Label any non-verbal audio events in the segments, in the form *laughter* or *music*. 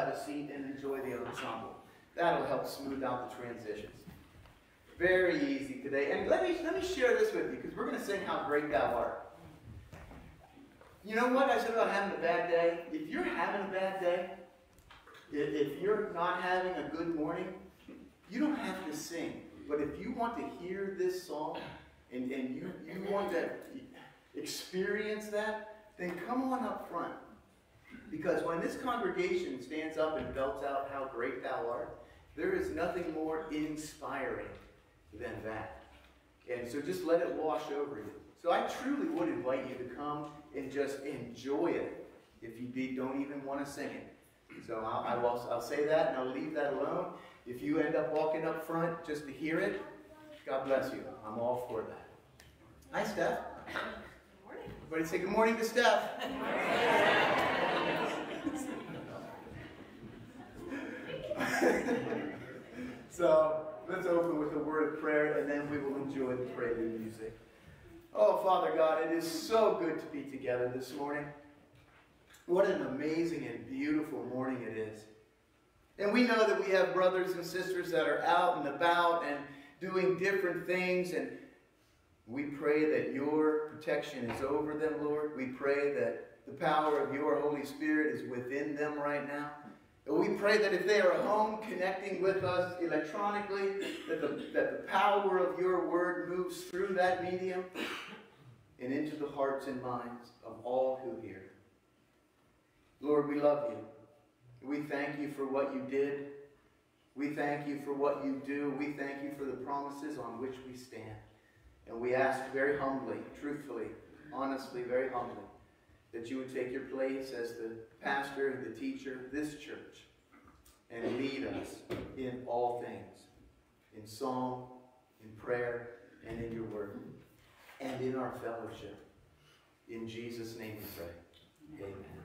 have a seat and enjoy the ensemble. That'll help smooth out the transitions. Very easy today. And let me, let me share this with you because we're going to sing How Great Thou Art. You know what I said about having a bad day? If you're having a bad day, if you're not having a good morning, you don't have to sing. But if you want to hear this song and, and you, you want to experience that, then come on up front. Because when this congregation stands up and belts out how great thou art, there is nothing more inspiring than that. And so just let it wash over you. So I truly would invite you to come and just enjoy it if you be, don't even want to sing it. So I'll, I will, I'll say that and I'll leave that alone. If you end up walking up front just to hear it, God bless you. I'm all for that. Hi, Steph. Good morning. Everybody say good morning to Steph. Good morning. *laughs* so let's open with a word of prayer and then we will enjoy the prelude music. Oh, Father God, it is so good to be together this morning. What an amazing and beautiful morning it is. And we know that we have brothers and sisters that are out and about and doing different things. And we pray that your protection is over them, Lord. We pray that the power of your Holy Spirit is within them right now. We pray that if they are at home connecting with us electronically, that the, that the power of your word moves through that medium and into the hearts and minds of all who hear. Lord, we love you. We thank you for what you did. We thank you for what you do. We thank you for the promises on which we stand. And we ask very humbly, truthfully, honestly, very humbly, that you would take your place as the pastor and the teacher of this church and lead us in all things, in song, in prayer, and in your word, and in our fellowship. In Jesus' name we pray. Amen.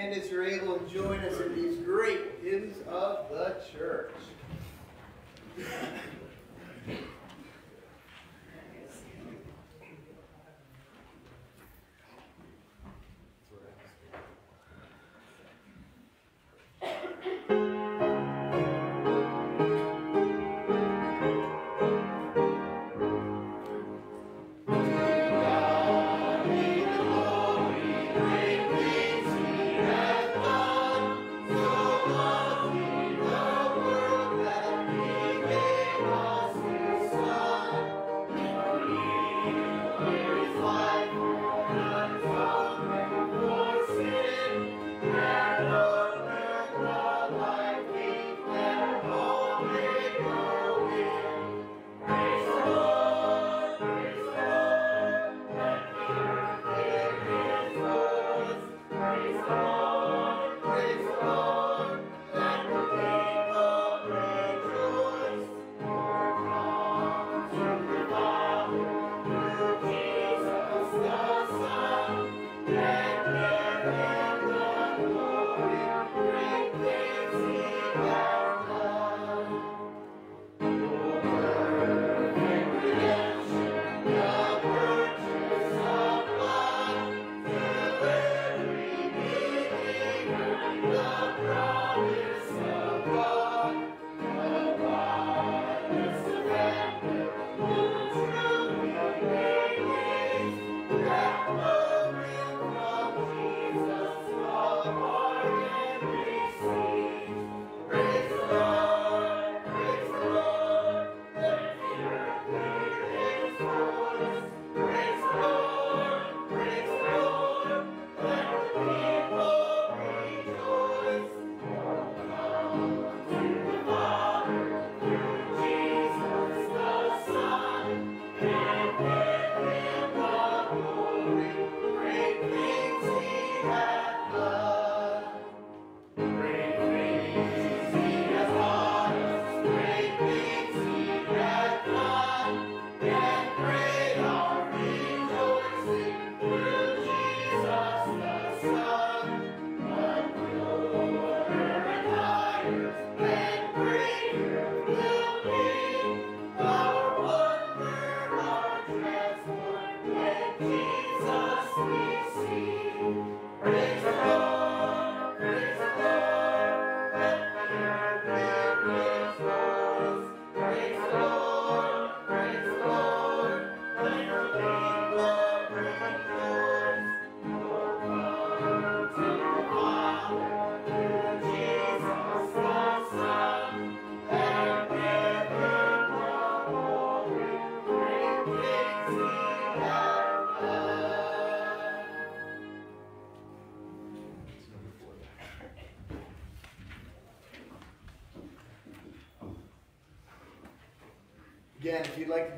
stand as you're able and join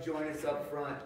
join us up front.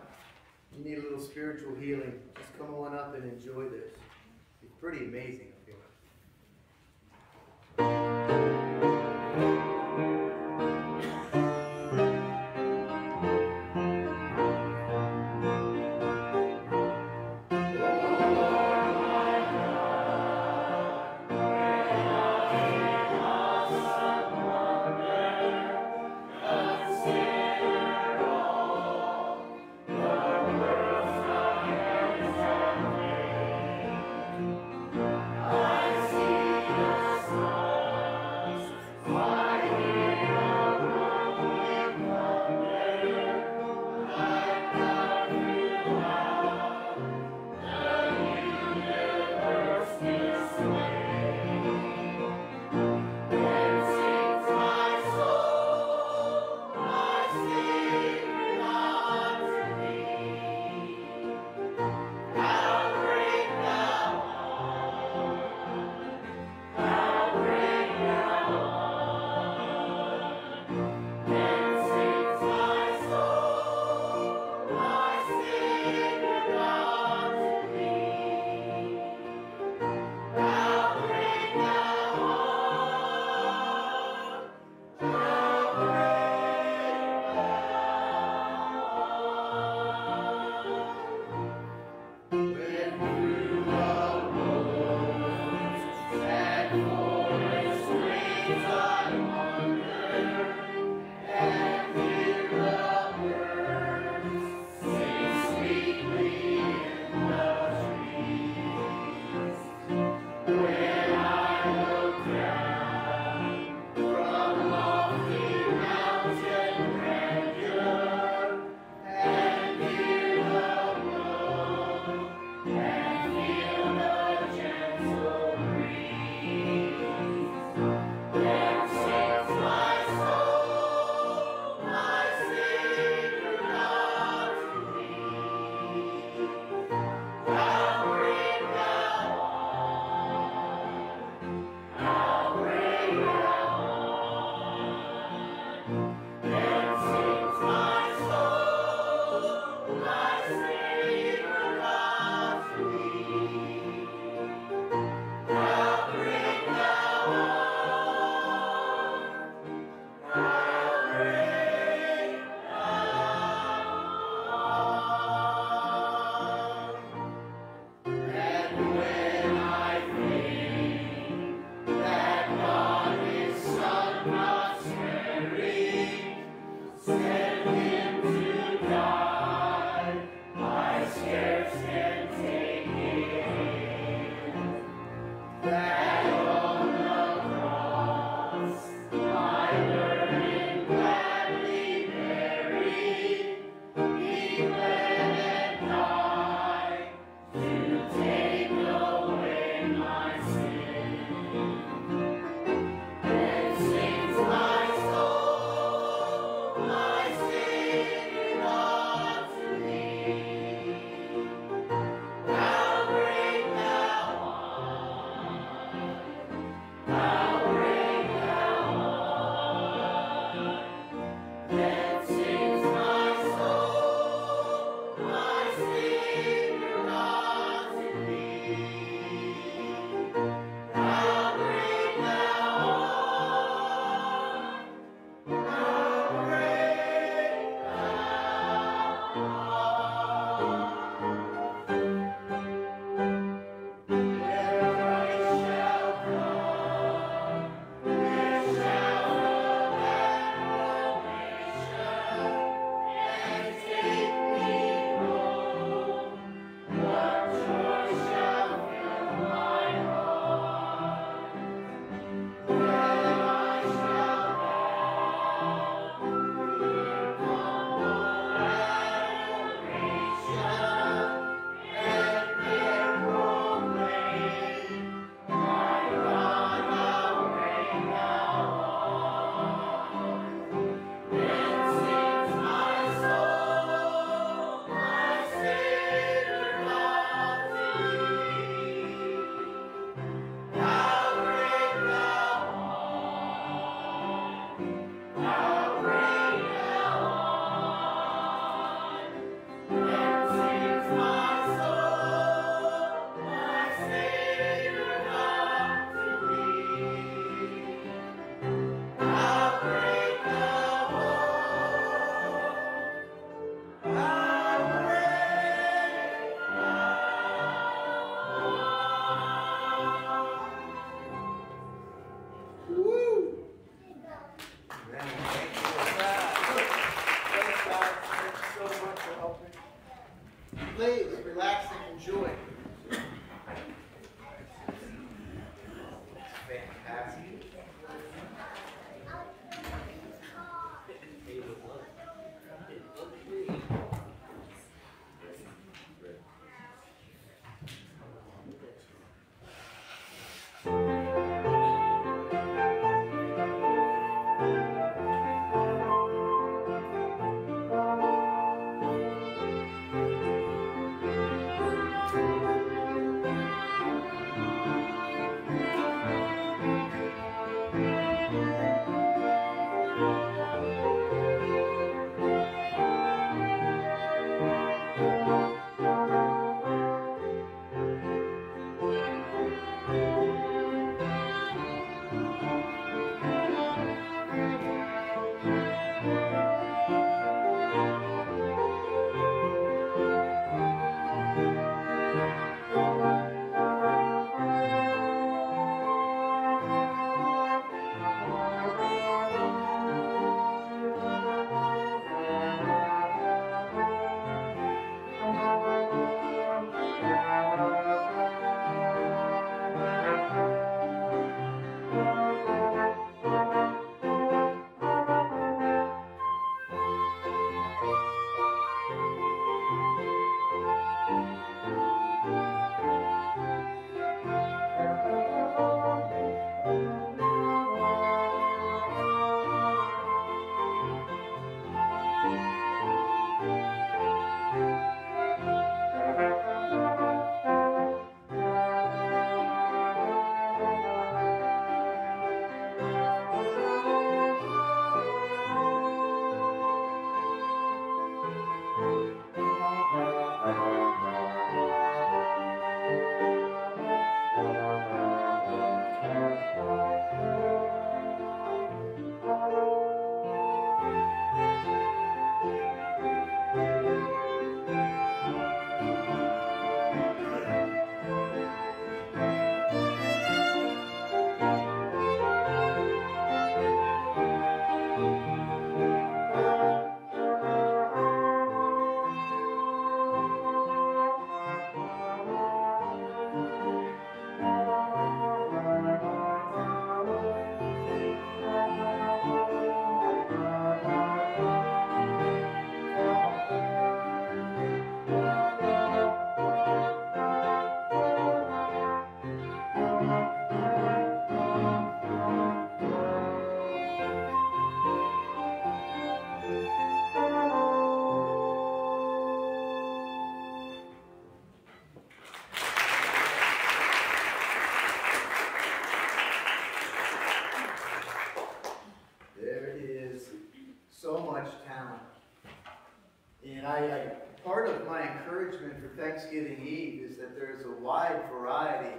Thanksgiving Eve is that there's a wide variety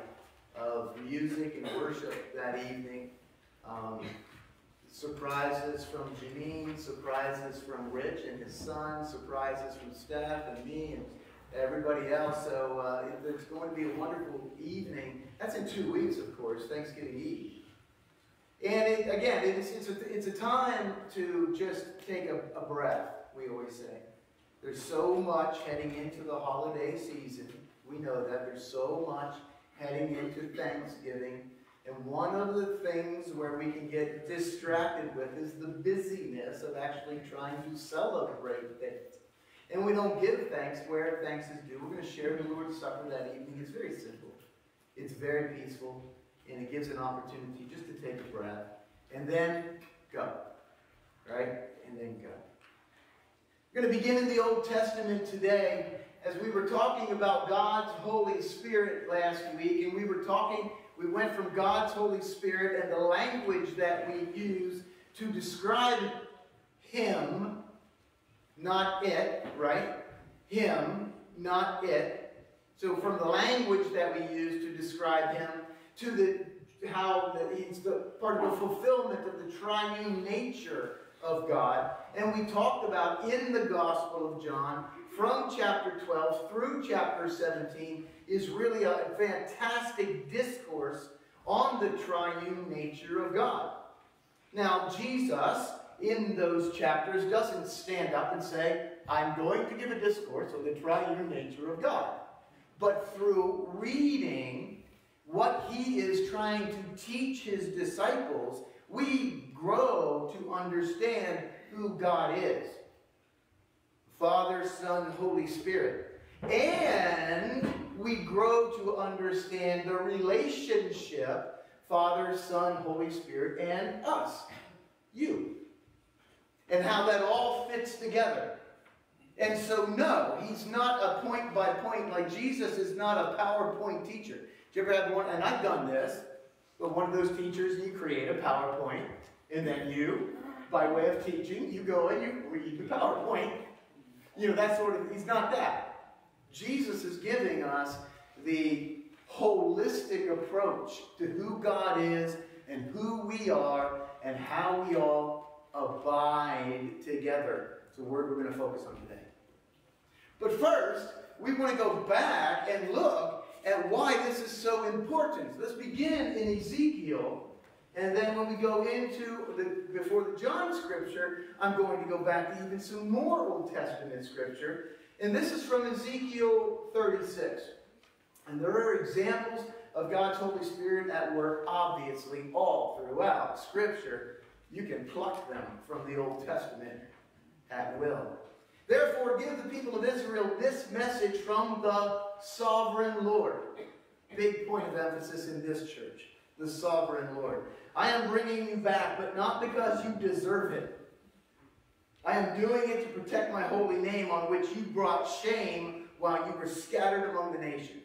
of music and worship that evening. Um, surprises from Janine, surprises from Rich and his son, surprises from Steph and me and everybody else. So uh, it's going to be a wonderful evening. That's in two weeks, of course, Thanksgiving Eve. And it, again, it's, it's, a, it's a time to just take a, a breath, we always say. There's so much heading into the holiday season. We know that. There's so much heading into Thanksgiving. And one of the things where we can get distracted with is the busyness of actually trying to celebrate things. And we don't give thanks where thanks is due. We're going to share the Lord's Supper that evening. It's very simple. It's very peaceful. And it gives an opportunity just to take a breath. And then go. Right? And then go. We're going to begin in the Old Testament today as we were talking about God's Holy Spirit last week, and we were talking, we went from God's Holy Spirit and the language that we use to describe Him, not it, right? Him, not it. So from the language that we use to describe Him to the how the, he's the part of the fulfillment of the triune nature of God. And we talked about in the Gospel of John, from chapter 12 through chapter 17, is really a fantastic discourse on the triune nature of God. Now, Jesus, in those chapters, doesn't stand up and say, I'm going to give a discourse on the triune nature of God. But through reading what he is trying to teach his disciples, we grow to understand who God is. Father, Son, Holy Spirit. And we grow to understand the relationship Father, Son, Holy Spirit, and us, you. And how that all fits together. And so, no, he's not a point by point, like Jesus is not a PowerPoint teacher. Do you ever have one? And I've done this, but one of those teachers, you create a PowerPoint, and then you by way of teaching. You go and you read the PowerPoint. You know, that sort of, he's not that. Jesus is giving us the holistic approach to who God is and who we are and how we all abide together. It's a word we're going to focus on today. But first, we want to go back and look at why this is so important. Let's begin in Ezekiel. And then when we go into the, before the John scripture, I'm going to go back to even some more Old Testament scripture. And this is from Ezekiel 36. And there are examples of God's Holy Spirit at work, obviously, all throughout Scripture. You can pluck them from the Old Testament at will. Therefore, give the people of Israel this message from the sovereign Lord. Big point of emphasis in this church. The sovereign Lord. I am bringing you back, but not because you deserve it. I am doing it to protect my holy name on which you brought shame while you were scattered among the nations.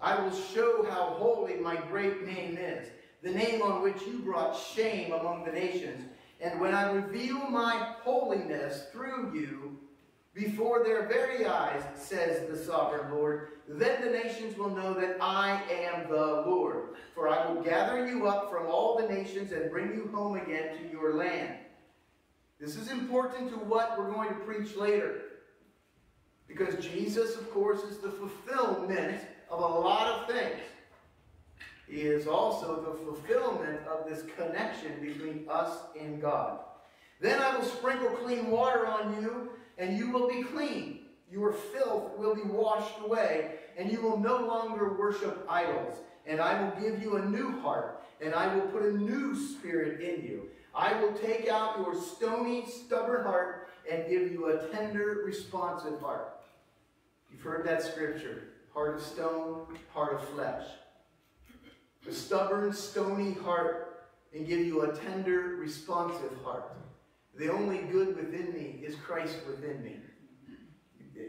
I will show how holy my great name is, the name on which you brought shame among the nations. And when I reveal my holiness through you before their very eyes, says the sovereign Lord, then the nations will know that I am the Lord. For I will gather you up from all the nations and bring you home again to your land. This is important to what we're going to preach later. Because Jesus, of course, is the fulfillment of a lot of things. He is also the fulfillment of this connection between us and God. Then I will sprinkle clean water on you, and you will be clean. Your filth will be washed away, and you will no longer worship idols. And I will give you a new heart, and I will put a new spirit in you. I will take out your stony, stubborn heart and give you a tender, responsive heart. You've heard that scripture heart of stone, heart of flesh. The stubborn, stony heart, and give you a tender, responsive heart. The only good within me is Christ within me.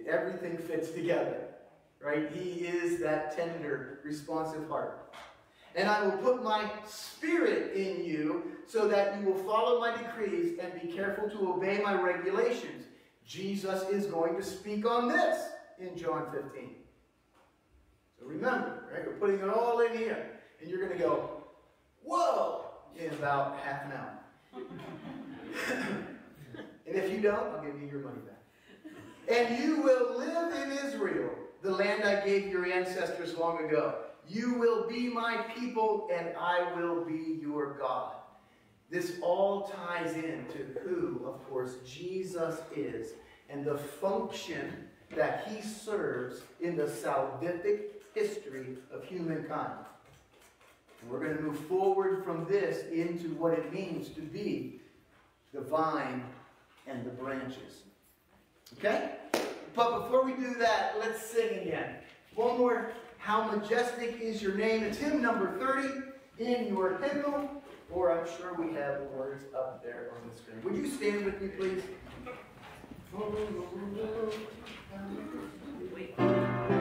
Everything fits together, right? He is that tender, responsive heart. And I will put my spirit in you so that you will follow my decrees and be careful to obey my regulations. Jesus is going to speak on this in John 15. So remember, right? We're putting it all in here. And you're going to go, whoa, in about half an hour. *laughs* and if you don't, I'll give you your money back. And you will live in Israel, the land I gave your ancestors long ago. You will be my people, and I will be your God. This all ties into who, of course, Jesus is and the function that he serves in the salvific history of humankind. And we're going to move forward from this into what it means to be the vine and the branches. Okay? But before we do that, let's sing again. One more, How Majestic is Your Name. It's hymn number 30 in your hymnal, or I'm sure we have words up there on the screen. Would you stand with me, please? Wait.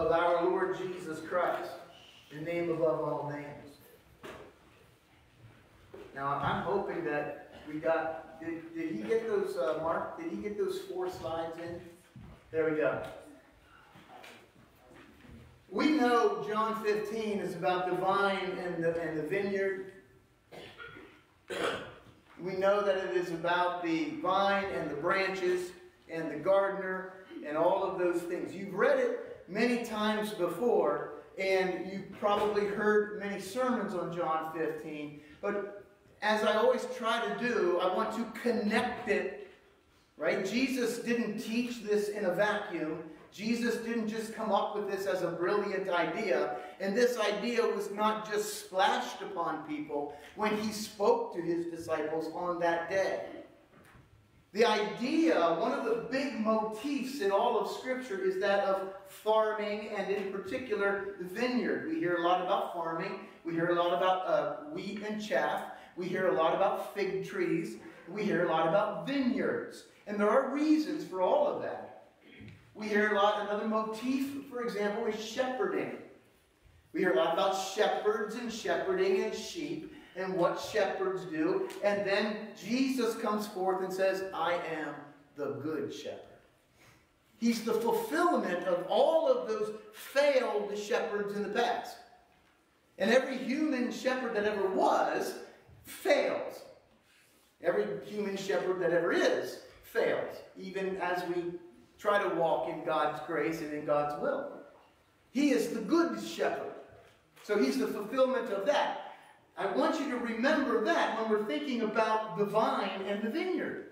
Of our Lord Jesus Christ, the name above all names. Now, I'm hoping that we got, did, did he get those, uh, Mark, did he get those four slides in? There we go. We know John 15 is about the vine and the, and the vineyard. We know that it is about the vine and the branches and the gardener and all of those things. You've read it many times before, and you've probably heard many sermons on John 15. But as I always try to do, I want to connect it, right? Jesus didn't teach this in a vacuum. Jesus didn't just come up with this as a brilliant idea, and this idea was not just splashed upon people when he spoke to his disciples on that day. The idea, one of the big motifs in all of Scripture is that of farming and, in particular, the vineyard. We hear a lot about farming, we hear a lot about uh, wheat and chaff, we hear a lot about fig trees, we hear a lot about vineyards. And there are reasons for all of that. We hear a lot, another motif, for example, is shepherding. We hear a lot about shepherds and shepherding and sheep and what shepherds do. And then Jesus comes forth and says, I am the good shepherd. He's the fulfillment of all of those failed shepherds in the past. And every human shepherd that ever was fails. Every human shepherd that ever is fails, even as we try to walk in God's grace and in God's will. He is the good shepherd. So he's the fulfillment of that. I want you to remember that when we're thinking about the vine and the vineyard.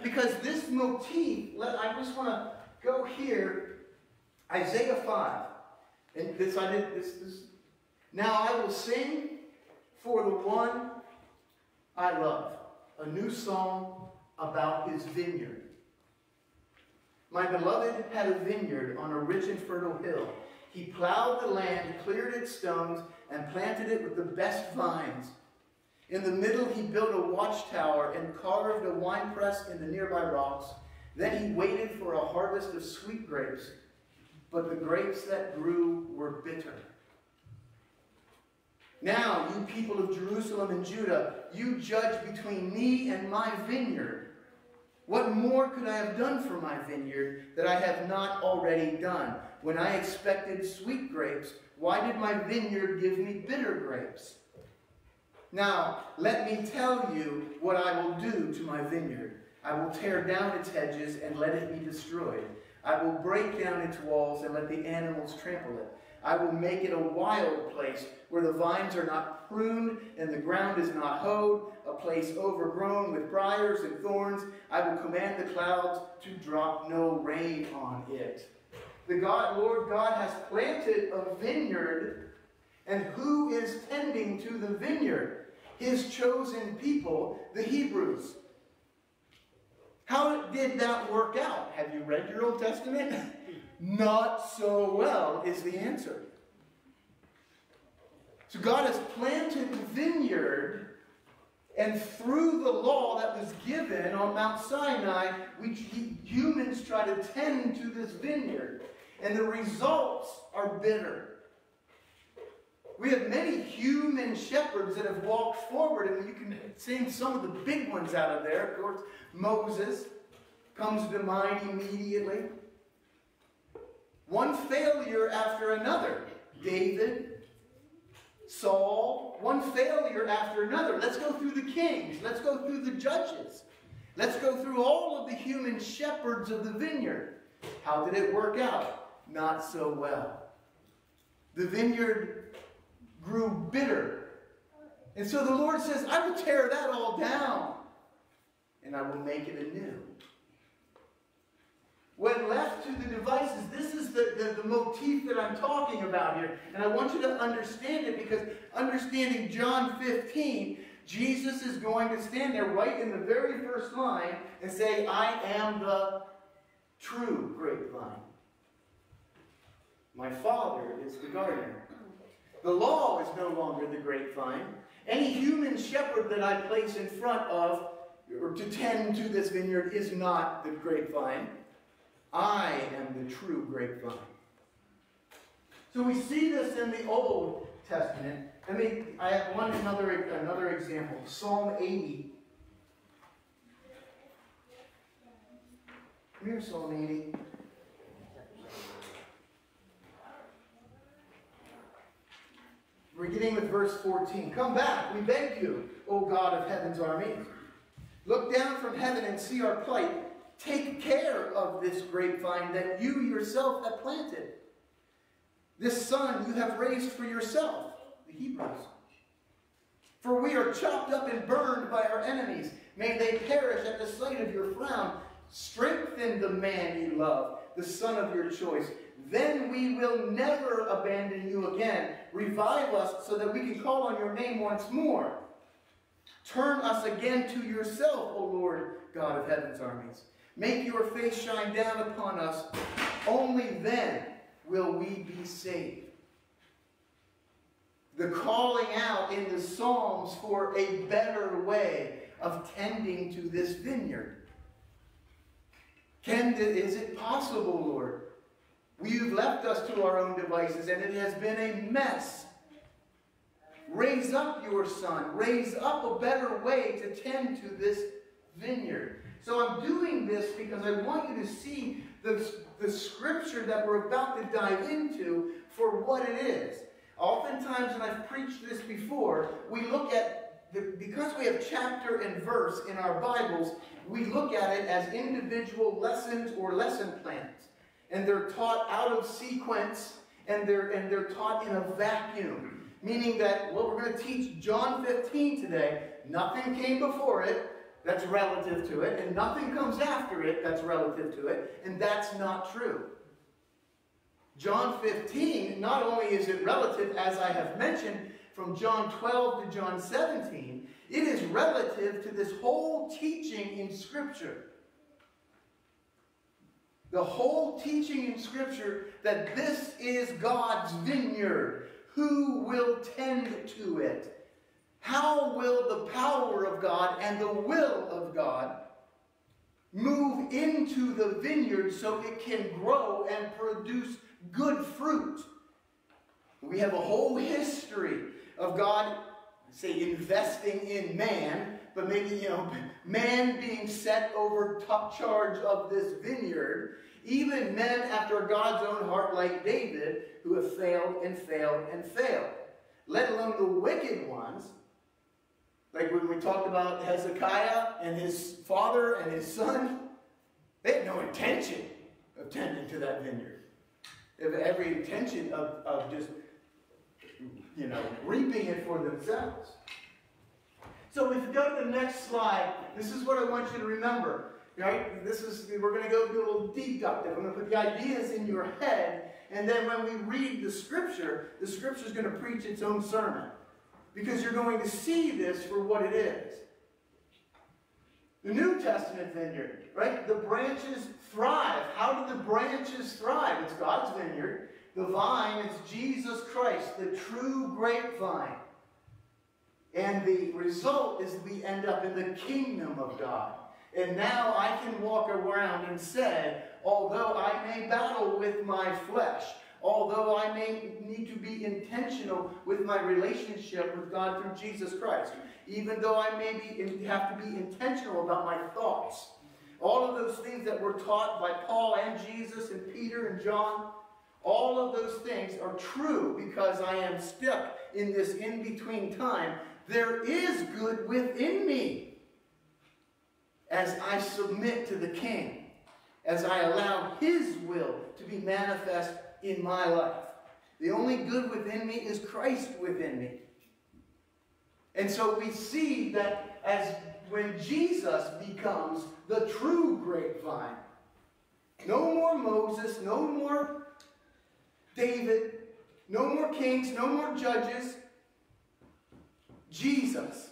Because this motif, let, I just want to go here, Isaiah 5. And this I did this, this now I will sing for the one I love, a new song about his vineyard. My beloved had a vineyard on a rich and fertile hill. He plowed the land, cleared its stones, and planted it with the best vines. In the middle, he built a watchtower and carved a winepress in the nearby rocks. Then he waited for a harvest of sweet grapes, but the grapes that grew were bitter. Now, you people of Jerusalem and Judah, you judge between me and my vineyard. What more could I have done for my vineyard that I have not already done? When I expected sweet grapes, why did my vineyard give me bitter grapes? Now, let me tell you what I will do to my vineyard. I will tear down its hedges and let it be destroyed. I will break down its walls and let the animals trample it. I will make it a wild place where the vines are not pruned and the ground is not hoed, a place overgrown with briars and thorns. I will command the clouds to drop no rain on it. The God, Lord God has planted a vineyard, and who is tending to the vineyard? His chosen people, the Hebrews. How did that work out? Have you read your Old Testament? *laughs* Not so well is the answer. So God has planted the vineyard, and through the law that was given on Mount Sinai, we humans try to tend to this vineyard, and the results are bitter. We have many human shepherds that have walked forward, and you can sing some of the big ones out of there. Of course, Moses comes to mind immediately. One failure after another. David, Saul, one failure after another. Let's go through the kings. Let's go through the judges. Let's go through all of the human shepherds of the vineyard. How did it work out? Not so well. The vineyard grew bitter. And so the Lord says, I will tear that all down and I will make it anew. When left to the devices, this is the, the, the, motif that I'm talking about here. And I want you to understand it because understanding John 15, Jesus is going to stand there right in the very first line and say, I am the true grapevine. My Father is the gardener. The law is no longer the grapevine. Any human shepherd that I place in front of or to tend to this vineyard is not the grapevine. I am the true grapevine. So we see this in the Old Testament. I mean, I have one another another example. Psalm 80. Come here, Psalm 80. Beginning with verse 14. Come back, we beg you, O God of heaven's armies. Look down from heaven and see our plight. Take care of this grapevine that you yourself have planted. This son you have raised for yourself, the Hebrews. For we are chopped up and burned by our enemies. May they perish at the sight of your frown. Strengthen the man you love, the son of your choice. Then we will never abandon you again. Revive us so that we can call on your name once more. Turn us again to yourself, O Lord, God of heaven's armies. Make your face shine down upon us. Only then will we be saved. The calling out in the Psalms for a better way of tending to this vineyard. Can, is it possible, Lord, You've left us to our own devices, and it has been a mess. Raise up your son. Raise up a better way to tend to this vineyard. So I'm doing this because I want you to see the, the scripture that we're about to dive into for what it is. Oftentimes, and I've preached this before, we look at, the, because we have chapter and verse in our Bibles, we look at it as individual lessons or lesson plans and they're taught out of sequence and they're, and they're taught in a vacuum. Meaning that what we're going to teach John 15 today, nothing came before it, that's relative to it, and nothing comes after it, that's relative to it, and that's not true. John 15, not only is it relative, as I have mentioned, from John 12 to John 17, it is relative to this whole teaching in Scripture. The whole teaching in Scripture that this is God's vineyard. Who will tend to it? How will the power of God and the will of God move into the vineyard so it can grow and produce good fruit? We have a whole history of God, say, investing in man, but maybe, you know, man being set over top charge of this vineyard even men after God's own heart like David, who have failed and failed and failed. Let alone the wicked ones, like when we talked about Hezekiah and his father and his son, they had no intention of tending to that vineyard. They have every intention of, of just, you know, reaping it for themselves. So if you go to the next slide, this is what I want you to remember. Right? This is, we're going to go do a little deductive. I'm going to put the ideas in your head, and then when we read the scripture, the scripture is going to preach its own sermon. Because you're going to see this for what it is. The New Testament vineyard, right? The branches thrive. How do the branches thrive? It's God's vineyard. The vine is Jesus Christ, the true grapevine. And the result is we end up in the kingdom of God. And now I can walk around and say, although I may battle with my flesh, although I may need to be intentional with my relationship with God through Jesus Christ, even though I may be, have to be intentional about my thoughts, all of those things that were taught by Paul and Jesus and Peter and John, all of those things are true because I am stuck in this in-between time. There is good within me as I submit to the King, as I allow His will to be manifest in my life. The only good within me is Christ within me. And so we see that as when Jesus becomes the true grapevine, no more Moses, no more David, no more kings, no more judges. Jesus.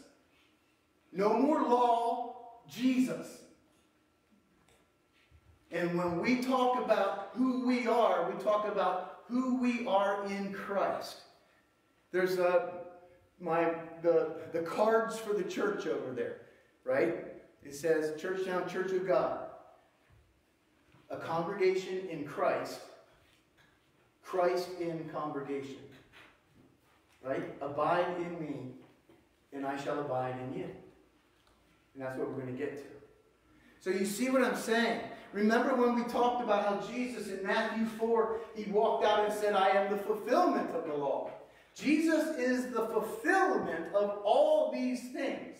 No more law, Jesus. And when we talk about who we are, we talk about who we are in Christ. There's a, my, the, the cards for the church over there, right? It says, Church Churchtown Church of God, a congregation in Christ, Christ in congregation. Right? Abide in me, and I shall abide in you. And that's what we're going to get to. So you see what I'm saying? Remember when we talked about how Jesus in Matthew 4, he walked out and said, I am the fulfillment of the law. Jesus is the fulfillment of all these things,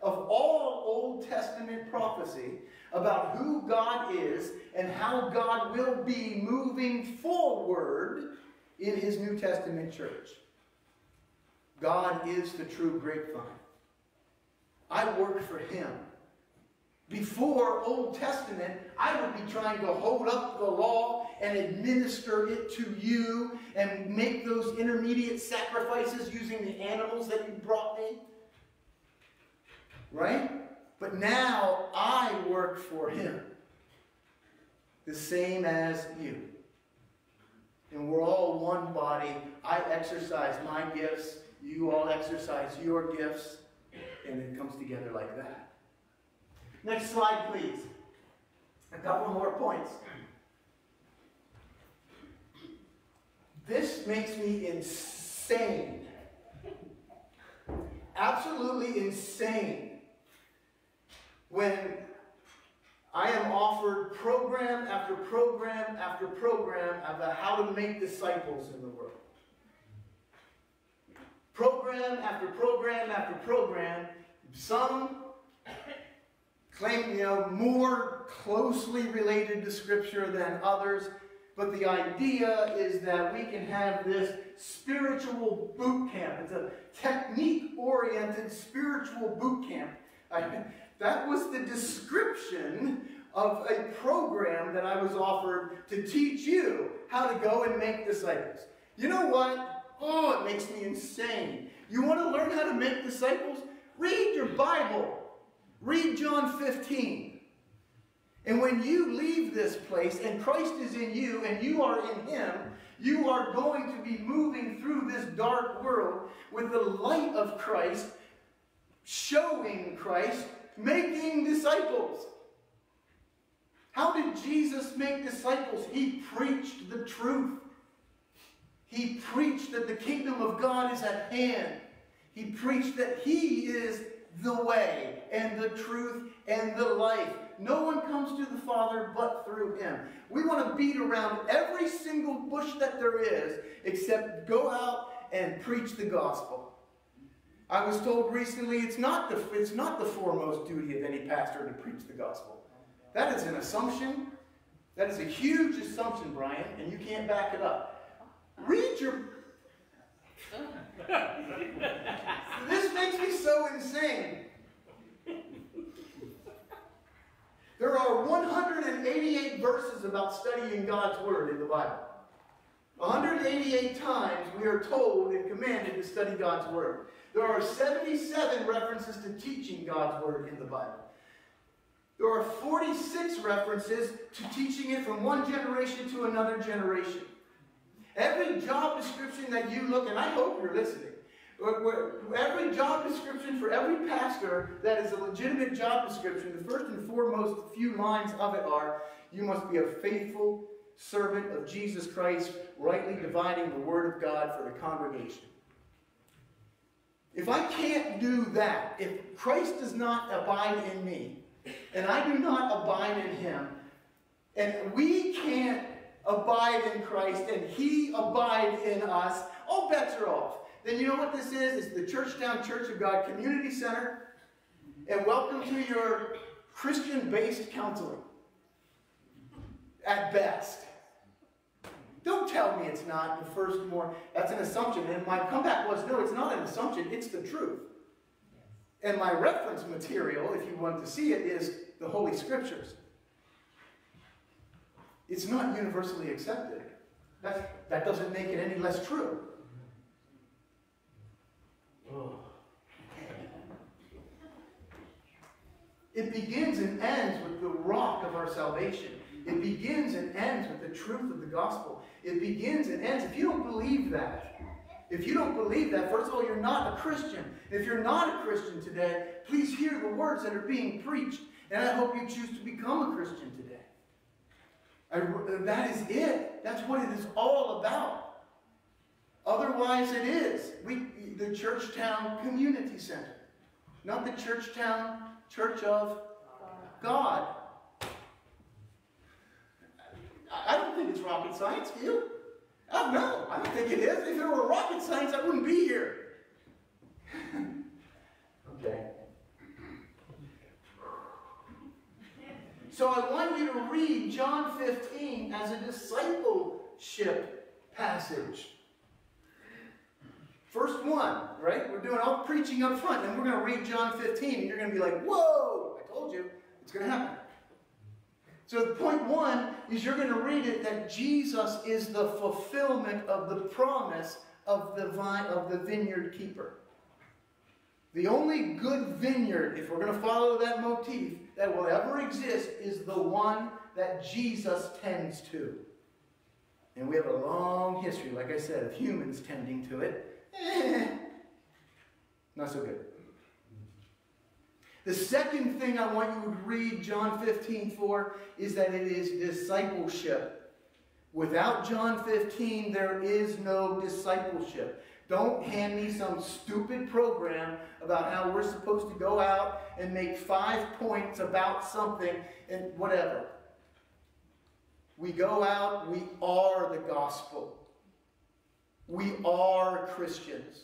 of all Old Testament prophecy about who God is and how God will be moving forward in his New Testament church. God is the true grapevine. I work for him. Before Old Testament, I would be trying to hold up the law and administer it to you and make those intermediate sacrifices using the animals that you brought me. Right? But now I work for him. The same as you. And we're all one body. I exercise my gifts. You all exercise your gifts. And it comes together like that. Next slide, please. A couple more points. This makes me insane. Absolutely insane. When I am offered program after program after program about how to make disciples in the world. Program after program after program. Some claim, you know, more closely related to Scripture than others. But the idea is that we can have this spiritual boot camp. It's a technique-oriented spiritual boot camp. I, that was the description of a program that I was offered to teach you how to go and make disciples. You know what? Oh, it makes me insane. You want to learn how to make disciples? Read your Bible. Read John 15. And when you leave this place and Christ is in you and you are in him, you are going to be moving through this dark world with the light of Christ, showing Christ, making disciples. How did Jesus make disciples? He preached the truth. He preached that the kingdom of God is at hand. He preached that he is the way and the truth and the life. No one comes to the Father but through him. We want to beat around every single bush that there is, except go out and preach the gospel. I was told recently it's not the, it's not the foremost duty of any pastor to preach the gospel. That is an assumption. That is a huge assumption, Brian, and you can't back it up. Read your this makes me so insane. There are 188 verses about studying God's Word in the Bible. 188 times we are told and commanded to study God's Word. There are 77 references to teaching God's Word in the Bible. There are 46 references to teaching it from one generation to another generation. Every job description that you look, and I hope you're listening, every job description for every pastor that is a legitimate job description, the first and foremost few lines of it are, you must be a faithful servant of Jesus Christ, rightly dividing the word of God for the congregation. If I can't do that, if Christ does not abide in me, and I do not abide in him, and we can't abide in Christ and he abide in us, all bets are off. Then you know what this is? It's the Churchtown Church of God Community Center. And welcome to your Christian-based counseling. At best. Don't tell me it's not the first more. That's an assumption. And my comeback was, no, it's not an assumption. It's the truth. And my reference material, if you want to see it, is the Holy Scriptures it's not universally accepted. That, that doesn't make it any less true. It begins and ends with the rock of our salvation. It begins and ends with the truth of the gospel. It begins and ends. If you don't believe that, If you don't believe that, first of all, you're not a Christian. If you're not a Christian today, please hear the words that are being preached. And I hope you choose to become a Christian today. I, uh, that is it. That's what it is all about. Otherwise, it is. We, the Churchtown Community Center. Not the Churchtown Church of God. I don't think it's rocket science, do you? Oh, no, I don't think it is. If it were rocket science, I wouldn't be here. *laughs* okay. So I want you to read John 15 as a discipleship passage. First one, right? We're doing all preaching up front, and we're going to read John 15, and you're going to be like, whoa, I told you, it's going to happen. So point one is you're going to read it that Jesus is the fulfillment of the promise of the vine of the vineyard keeper. The only good vineyard, if we're going to follow that motif, that will ever exist is the one that Jesus tends to. And we have a long history, like I said, of humans tending to it. Eh, not so good. The second thing I want you to read John 15 for is that it is discipleship. Without John 15, there is no discipleship. Don't hand me some stupid program about how we're supposed to go out and make five points about something and whatever. We go out, we are the gospel. We are Christians.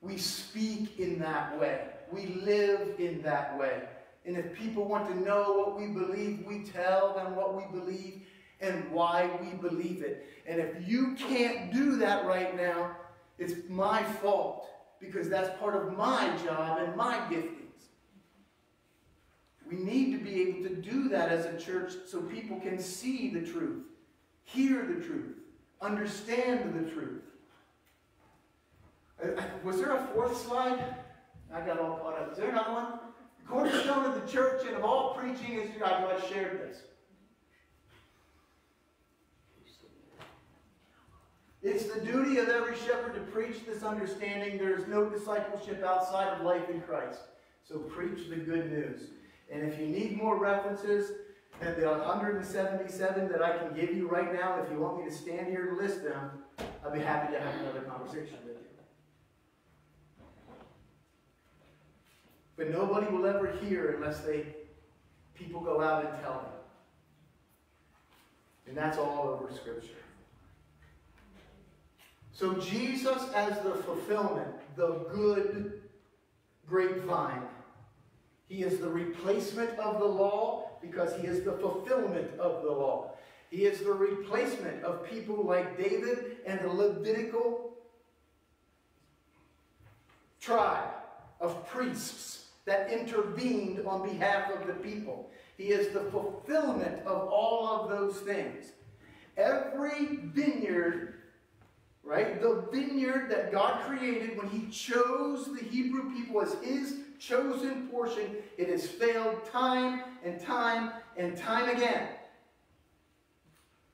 We speak in that way. We live in that way. And if people want to know what we believe, we tell them what we believe and why we believe it. And if you can't do that right now, it's my fault because that's part of my job and my giftings. We need to be able to do that as a church so people can see the truth, hear the truth, understand the truth. Uh, was there a fourth slide? I got all caught up. Is there another one? The cornerstone of the church and of all preaching is God. I shared this. It's the duty of every shepherd to preach this understanding. There is no discipleship outside of life in Christ. So preach the good news. And if you need more references than the 177 that I can give you right now, if you want me to stand here and list them, I'd be happy to have another conversation with you. But nobody will ever hear unless they people go out and tell them. And that's all over Scripture. So Jesus as the fulfillment, the good grapevine. He is the replacement of the law because he is the fulfillment of the law. He is the replacement of people like David and the Levitical tribe of priests that intervened on behalf of the people. He is the fulfillment of all of those things. Every vineyard, right? The vineyard that God created when He chose the Hebrew people as His chosen portion, it has failed time and time and time again.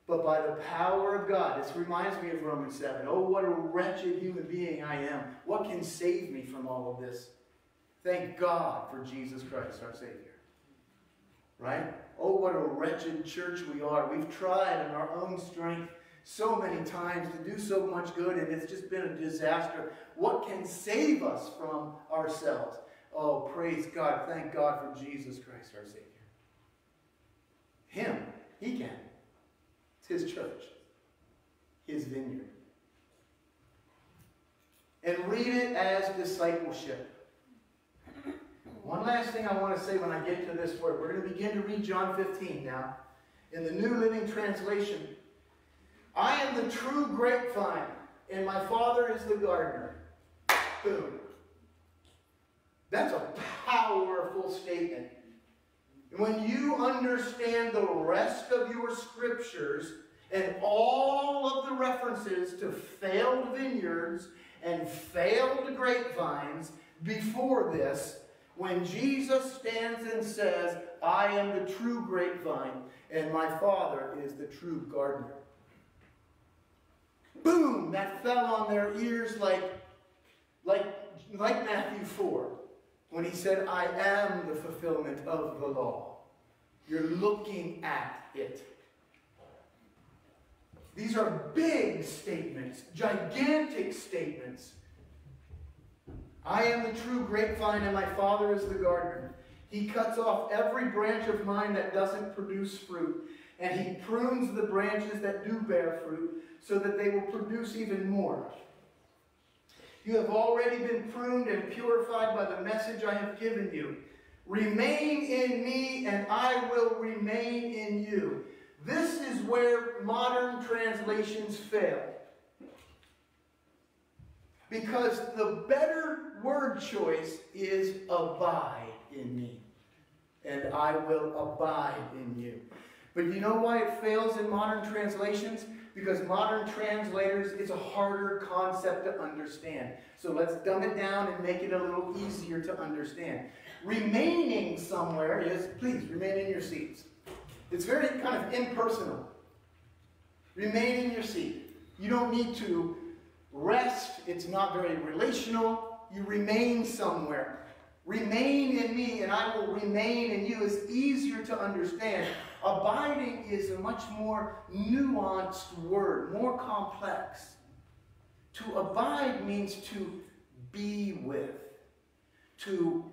But by the power of God, this reminds me of Romans 7. Oh, what a wretched human being I am. What can save me from all of this? Thank God for Jesus Christ, our Savior. Right? Oh, what a wretched church we are. We've tried in our own strength so many times to do so much good, and it's just been a disaster. What can save us from ourselves? Oh, praise God. Thank God for Jesus Christ, our Savior. Him, He can. It's His church, His vineyard. And read it as discipleship. One last thing I want to say when I get to this word. We're going to begin to read John 15 now. In the New Living Translation, I am the true grapevine, and my Father is the gardener. Boom. That's a powerful statement. When you understand the rest of your scriptures and all of the references to failed vineyards and failed grapevines before this, when Jesus stands and says, I am the true grapevine, and my Father is the true gardener. Boom, that fell on their ears like, like, like Matthew 4, when he said, I am the fulfillment of the law. You're looking at it. These are big statements, gigantic statements. I am the true grapevine, and my Father is the gardener. He cuts off every branch of mine that doesn't produce fruit, and he prunes the branches that do bear fruit, so that they will produce even more. You have already been pruned and purified by the message I have given you. Remain in me, and I will remain in you. This is where modern translations fail. Because the better word choice is abide in me, and I will abide in you. But you know why it fails in modern translations? Because modern translators, it's a harder concept to understand. So let's dumb it down and make it a little easier to understand. Remaining somewhere is, please remain in your seats. It's very kind of impersonal. Remain in your seat. You don't need to rest. It's not very relational. You remain somewhere. Remain in me and I will remain in you is easier to understand. Abiding is a much more nuanced word, more complex. To abide means to be with, to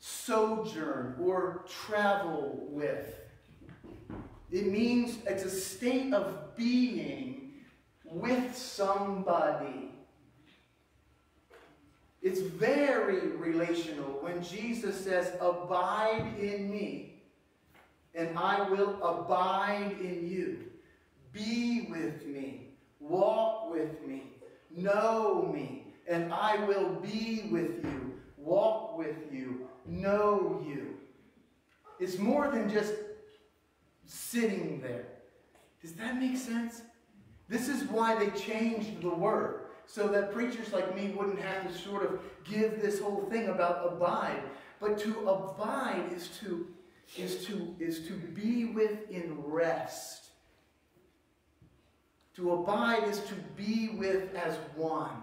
sojourn or travel with. It means it's a state of being with somebody. It's very relational when Jesus says, Abide in me, and I will abide in you. Be with me, walk with me, know me, and I will be with you, walk with you, know you. It's more than just sitting there. Does that make sense? This is why they changed the word, so that preachers like me wouldn't have to sort of give this whole thing about abide. But to abide is to, is to, is to be with in rest. To abide is to be with as one.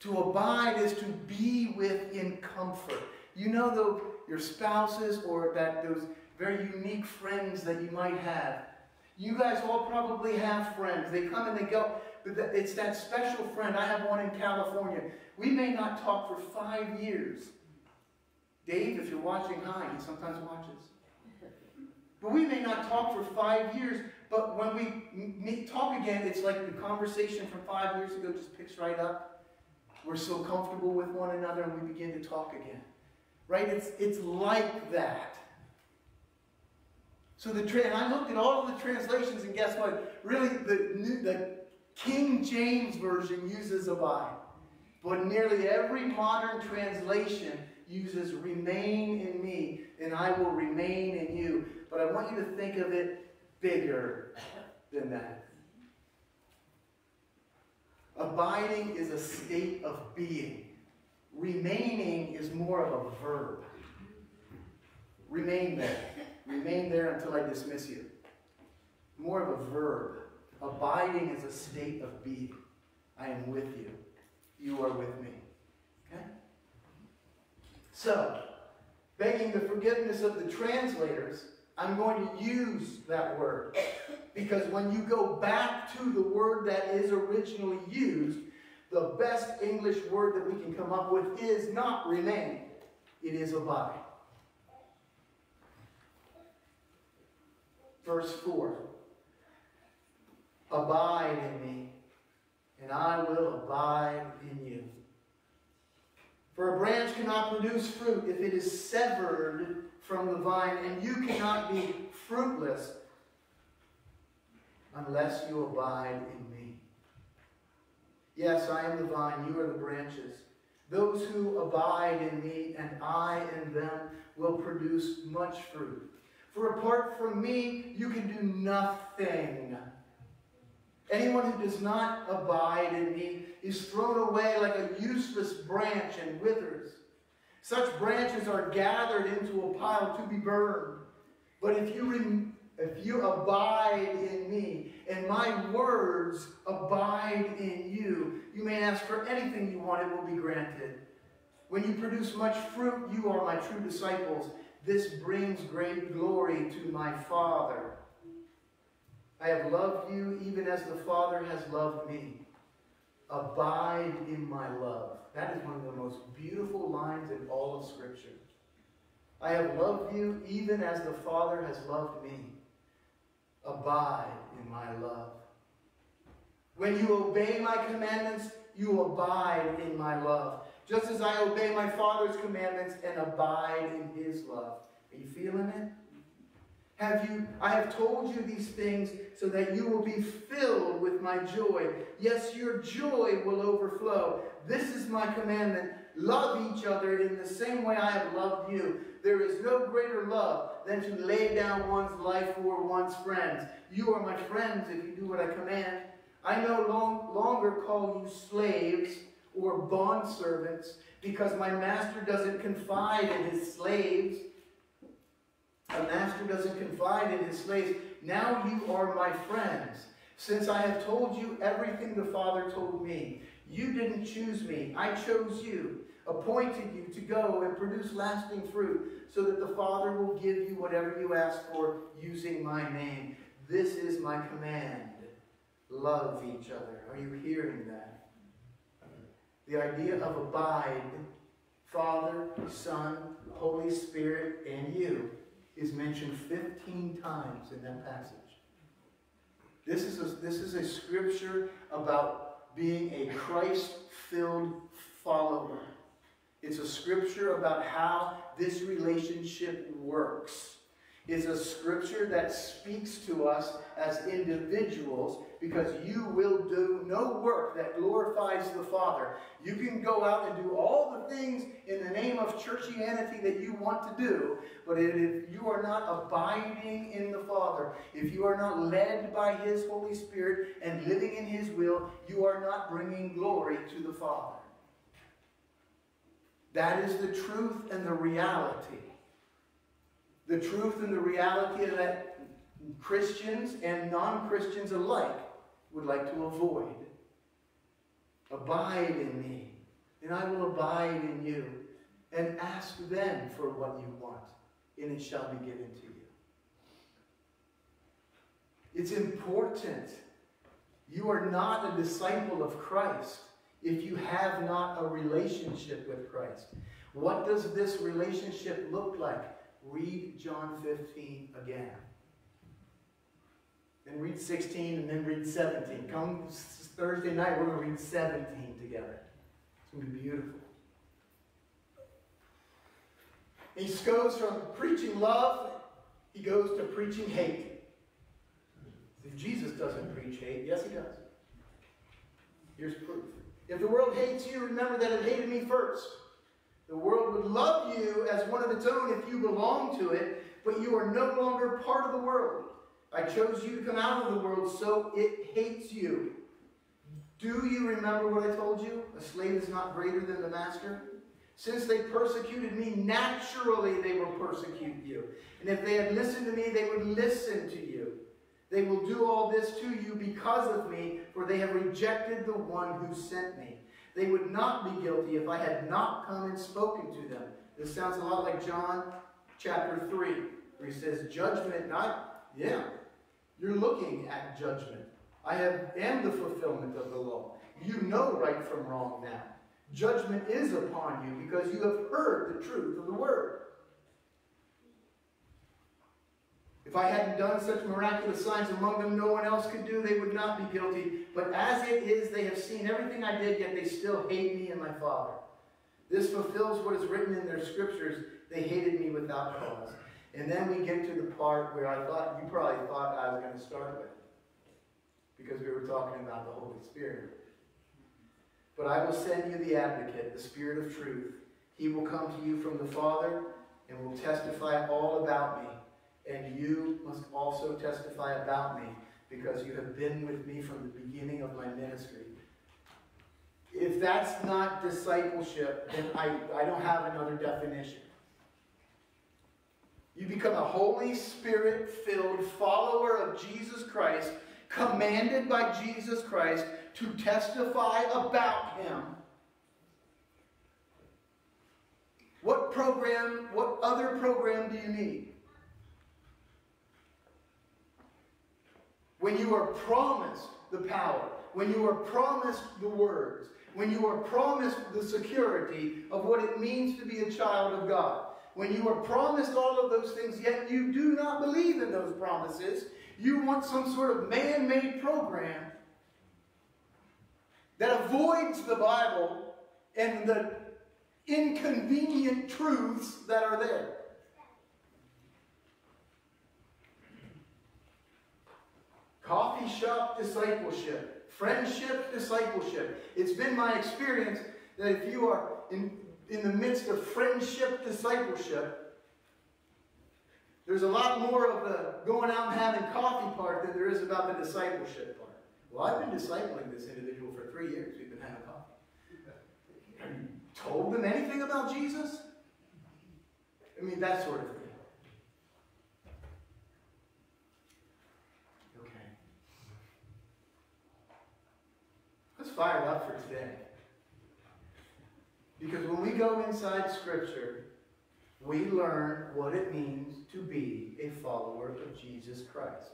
To abide is to be with in comfort. You know, though, your spouses or that those very unique friends that you might have. You guys all probably have friends. They come and they go, but it's that special friend. I have one in California. We may not talk for five years. Dave, if you're watching, hi. He sometimes watches. But we may not talk for five years, but when we talk again, it's like the conversation from five years ago just picks right up. We're so comfortable with one another and we begin to talk again. Right? It's, it's like that. So the and I looked at all the translations, and guess what? Really, the, the King James version uses abide, but nearly every modern translation uses remain in me, and I will remain in you. But I want you to think of it bigger than that. Abiding is a state of being. Remaining is more of a verb. Remain there. Remain there until I dismiss you. More of a verb. Abiding is a state of being. I am with you. You are with me. So, begging the forgiveness of the translators, I'm going to use that word. Because when you go back to the word that is originally used, the best English word that we can come up with is not remain. It is abide. Verse 4 Abide in me, and I will abide in you. For a branch cannot produce fruit if it is severed from the vine, and you cannot be fruitless unless you abide in me. Yes, I am the vine, you are the branches. Those who abide in me and I in them will produce much fruit. For apart from me, you can do nothing. Anyone who does not abide in me is thrown away like a useless branch and withers. Such branches are gathered into a pile to be burned. But if you, If you abide in me, and my words abide in you, you may ask for anything you want, it will be granted. When you produce much fruit, you are my true disciples. This brings great glory to my Father. I have loved you even as the Father has loved me. Abide in my love. That is one of the most beautiful lines in all of Scripture. I have loved you even as the Father has loved me. Abide in my love. When you obey my commandments, you abide in my love. Just as I obey my Father's commandments and abide in his love. Are you feeling it? Have you, I have told you these things so that you will be filled with my joy. Yes, your joy will overflow. This is my commandment. Love each other in the same way I have loved you. There is no greater love than to lay down one's life for one's friends. You are my friends if you do what I command. I no long, longer call you slaves or bondservants because my master doesn't confide in his slaves a master doesn't confide in his slaves. Now you are my friends, since I have told you everything the Father told me. You didn't choose me. I chose you, appointed you to go and produce lasting fruit, so that the Father will give you whatever you ask for using my name. This is my command. Love each other. Are you hearing that? The idea of abide, Father, Son, Holy Spirit, and you is mentioned 15 times in that passage. This is a, this is a scripture about being a Christ-filled follower. It's a scripture about how this relationship works. It's a scripture that speaks to us as individuals because you will do no work that glorifies the Father. You can go out and do all the things in the name of churchianity that you want to do, but if you are not abiding in the Father, if you are not led by His Holy Spirit and living in His will, you are not bringing glory to the Father. That is the truth and the reality. The truth and the reality that Christians and non-Christians alike would like to avoid. Abide in me, and I will abide in you. And ask them for what you want, and it shall be given to you. It's important. You are not a disciple of Christ if you have not a relationship with Christ. What does this relationship look like? Read John 15 again then read 16, and then read 17. Come Thursday night, we're going to read 17 together. It's going to be beautiful. He goes from preaching love, he goes to preaching hate. If Jesus doesn't preach hate, yes, he does. Here's proof. If the world hates you, remember that it hated me first. The world would love you as one of its own if you belong to it, but you are no longer part of the world. I chose you to come out of the world, so it hates you. Do you remember what I told you? A slave is not greater than the master. Since they persecuted me, naturally they will persecute you. And if they had listened to me, they would listen to you. They will do all this to you because of me, for they have rejected the one who sent me. They would not be guilty if I had not come and spoken to them. This sounds a lot like John chapter 3, where he says, Judgment not, yeah, you're looking at judgment. I have, am the fulfillment of the law. You know right from wrong now. Judgment is upon you because you have heard the truth of the word. If I hadn't done such miraculous signs among them no one else could do, they would not be guilty. But as it is, they have seen everything I did, yet they still hate me and my Father. This fulfills what is written in their scriptures. They hated me without cause. And then we get to the part where I thought, you probably thought I was going to start with. Because we were talking about the Holy Spirit. But I will send you the advocate, the Spirit of truth. He will come to you from the Father and will testify all about me. And you must also testify about me because you have been with me from the beginning of my ministry. If that's not discipleship, then I, I don't have another definition. You become a Holy Spirit filled follower of Jesus Christ, commanded by Jesus Christ to testify about Him. What program, what other program do you need? When you are promised the power, when you are promised the words, when you are promised the security of what it means to be a child of God, when you are promised all of those things, yet you do not believe in those promises, you want some sort of man made program that avoids the Bible and the inconvenient truths that are there. Coffee shop discipleship, friendship discipleship. It's been my experience that if you are in, in the midst of friendship discipleship, there's a lot more of the going out and having coffee part than there is about the discipleship part. Well, I've been discipling this individual for three years. We've been having coffee. Have you told them anything about Jesus? I mean, that sort of thing. Fired up for today. Because when we go inside Scripture, we learn what it means to be a follower of Jesus Christ.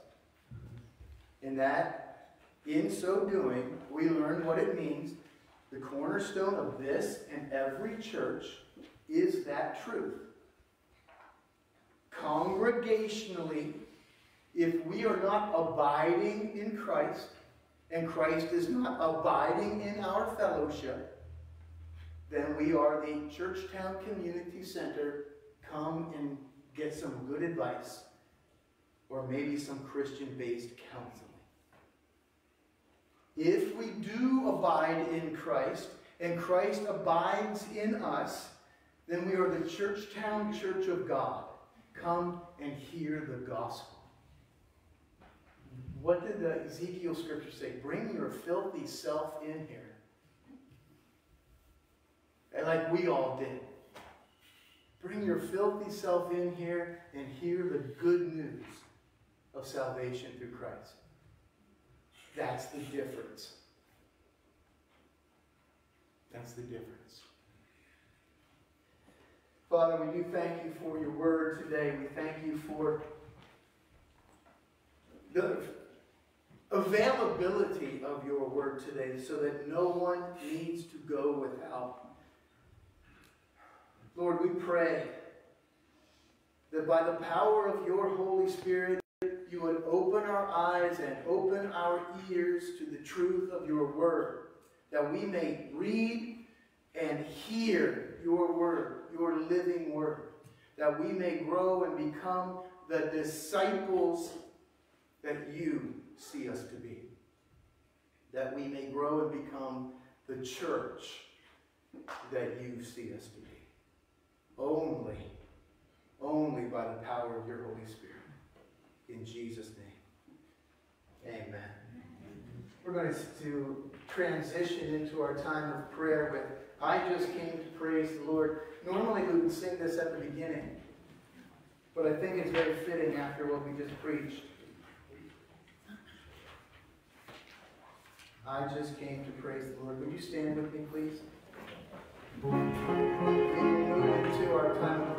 And that, in so doing, we learn what it means. The cornerstone of this and every church is that truth. Congregationally, if we are not abiding in Christ, and Christ is not abiding in our fellowship, then we are the Churchtown Community Center. Come and get some good advice or maybe some Christian based counseling. If we do abide in Christ and Christ abides in us, then we are the Churchtown Church of God. Come and hear the gospel. What did the Ezekiel scripture say? Bring your filthy self in here. And like we all did. Bring your filthy self in here and hear the good news of salvation through Christ. That's the difference. That's the difference. Father, we do thank you for your word today. We thank you for the availability of your word today so that no one needs to go without. Lord, we pray that by the power of your Holy Spirit, you would open our eyes and open our ears to the truth of your word, that we may read and hear your word, your living word, that we may grow and become the disciples that you see us to be. That we may grow and become the church that you see us to be. Only, only by the power of your Holy Spirit. In Jesus' name. Amen. We're going to transition into our time of prayer with I just came to praise the Lord. Normally we would sing this at the beginning, but I think it's very fitting after what we just preached. I just came to praise the Lord. Would you stand with me, please? We move into our time